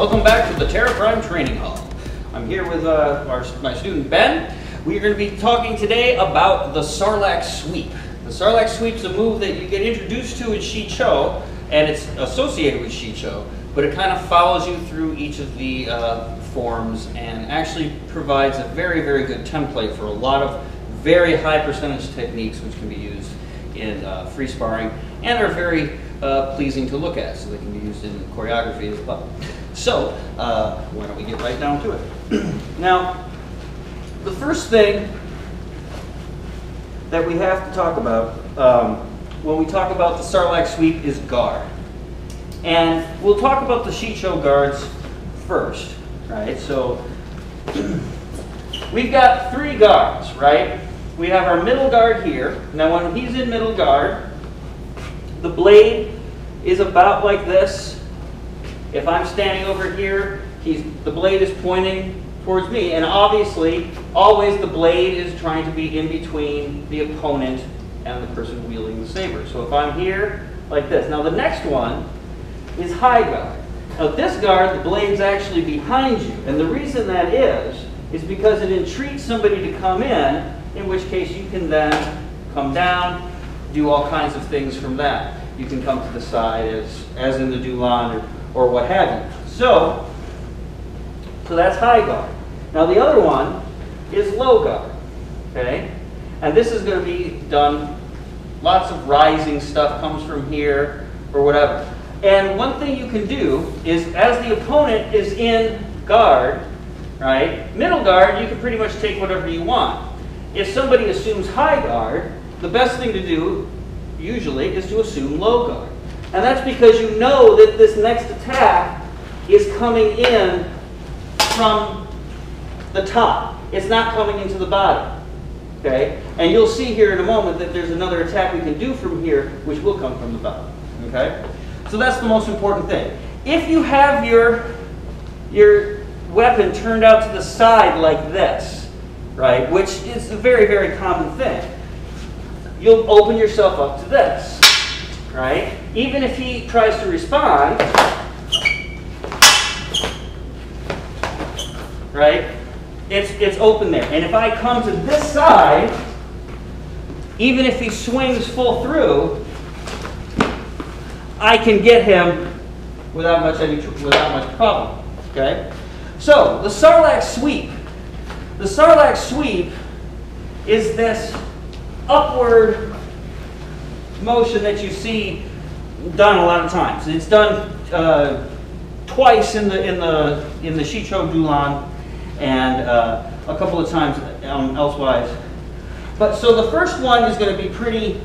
Welcome back to the Terra Prime Training Hall. Here with uh, our, my student Ben. We are going to be talking today about the Sarlacc Sweep. The Sarlacc Sweep is a move that you get introduced to in Shii-Cho, and it's associated with Shii-Cho, but it kind of follows you through each of the uh, forms and actually provides a very, very good template for a lot of very high percentage techniques which can be used in uh, free sparring and are very uh, pleasing to look at, so they can be used in choreography as well. So, uh, why don't we get right down to it? now, the first thing that we have to talk about um, when we talk about the Sarlacc sweep is guard. And we'll talk about the Shii-Cho guards first, right? So, we've got three guards, right? We have our middle guard here. Now, when he's in middle guard, the blade is about like this. If I'm standing over here, he's, the blade is pointing towards me. And obviously, always the blade is trying to be in between the opponent and the person wielding the saber. So if I'm here, like this. Now the next one is high guard. Now this guard, the blade's actually behind you. And the reason that is, is because it entreats somebody to come in, in which case you can then come down, do all kinds of things from that. You can come to the side as, as in the Dulon or, or what have you. So, so that's high guard. Now the other one is low guard, okay? And this is going to be done, lots of rising stuff comes from here or whatever. And one thing you can do is as the opponent is in guard, right, middle guard, you can pretty much take whatever you want. If somebody assumes high guard, the best thing to do usually is to assume low guard. And that's because you know that this next attack is coming in from the top. It's not coming into the body. Okay? And you'll see here in a moment that there's another attack we can do from here, which will come from the bottom. Okay? So that's the most important thing. If you have your, your weapon turned out to the side like this, right, which is a very, very common thing, you'll open yourself up to this, right? Even if he tries to respond, right, it's, it's open there. And if I come to this side, even if he swings full through, I can get him without much, any, without much problem, okay? So, the Sarlacc sweep. The Sarlacc sweep is this upward motion that you see done a lot of times. It's done uh, twice in the in the in the Shii-Cho Dulon and uh, a couple of times um, elsewise. But so the first one is going to be pretty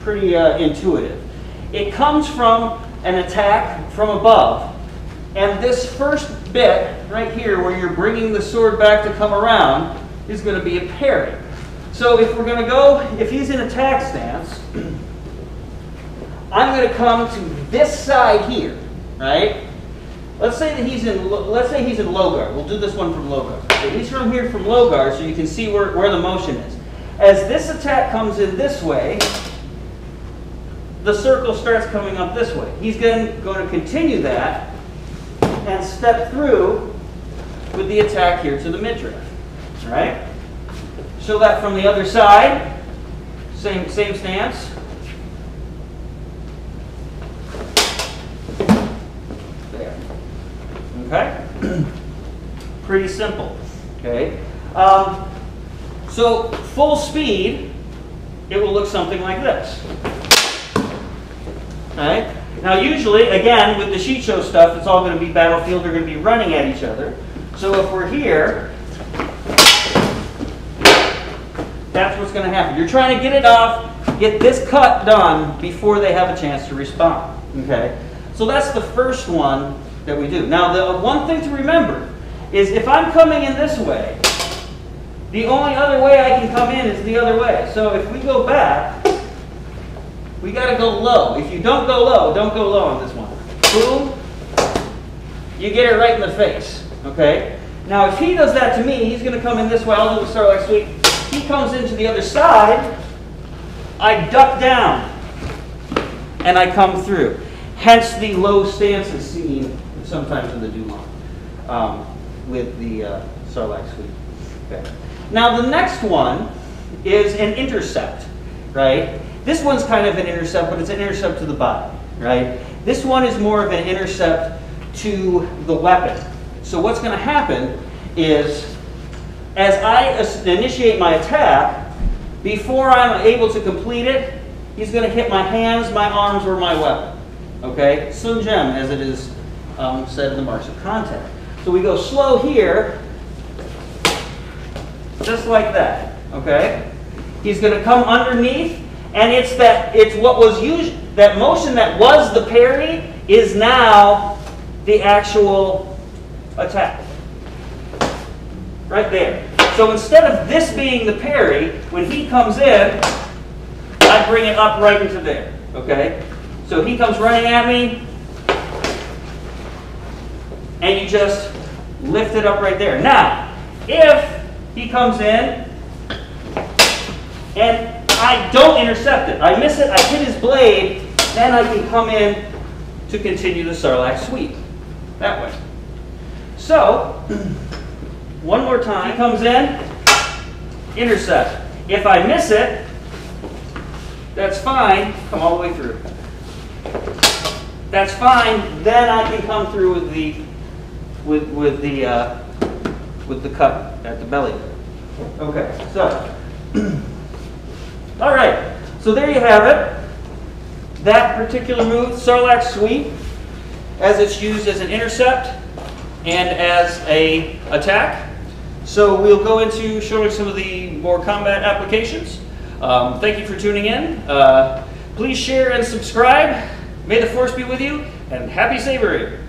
pretty uh, intuitive. It comes from an attack from above. And this first bit right here where you're bringing the sword back to come around is going to be a parry. So if we're going to go, if he's in attack stance, I'm going to come to this side here, right? Let's say that he's in, let's say he's in low guard. We'll do this one from low guard. So he's from here from low guard so you can see where, where the motion is. As this attack comes in this way, the circle starts coming up this way. He's going, going to continue that and step through with the attack here to the midriff, right? Show that from the other side. Same, same stance. There. Okay? Pretty simple. Okay? Um, so full speed, it will look something like this. Okay? Now usually, again, with the Shii-Cho stuff, it's all going to be battlefield. They're going to be running at each other. So if we're here, That's what's going to happen. You're trying to get it off, get this cut done before they have a chance to respond. Okay? So that's the first one that we do. Now, the one thing to remember is if I'm coming in this way, the only other way I can come in is the other way. So if we go back, we got to go low. If you don't go low, don't go low on this one. Boom, you get it right in the face, okay? Now if he does that to me, he's going to come in this way. I'll do the Sarlacc Sweep. He comes into the other side, I duck down, and I come through. Hence the low stances seen sometimes in the Dulon um, with the uh, Sarlacc sweep. Okay. Now the next one is an intercept, right? This one's kind of an intercept, but it's an intercept to the body, right? This one is more of an intercept to the weapon. So what's going to happen is, as I initiate my attack, before I'm able to complete it, he's going to hit my hands, my arms, or my weapon. Okay? Sun Djem, as it is um, said in the marks of contact. So we go slow here, just like that. Okay? He's going to come underneath, and it's that it's what was used that motion that was the parry is now the actual attack. Right there. So instead of this being the parry, when he comes in, I bring it up right into there. Okay? So he comes running at me, and you just lift it up right there. Now, if he comes in and I don't intercept it, I miss it, I hit his blade, then I can come in to continue the Sarlacc sweep. That way. So, one more time. He comes in, intercept. If I miss it, that's fine. Come all the way through. That's fine. Then I can come through with the with with the uh, with the cut at the belly. Okay. So, all right. So there you have it. That particular move, Sarlacc sweep, as it's used as an intercept and as a attack. So we'll go into showing some of the more combat applications. Um, thank you for tuning in. Uh, please share and subscribe. May the force be with you, and happy sabering!